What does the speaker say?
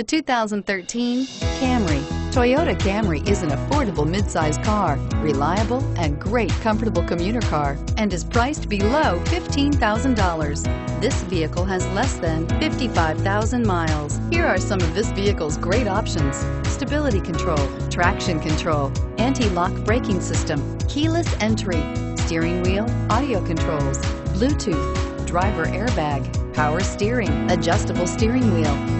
The 2013 Camry. Toyota Camry is an affordable midsize car, reliable and great comfortable commuter car, and is priced below $15,000. This vehicle has less than 55,000 miles. Here are some of this vehicle's great options. Stability control, traction control, anti-lock braking system, keyless entry, steering wheel, audio controls, Bluetooth, driver airbag, power steering, adjustable steering wheel,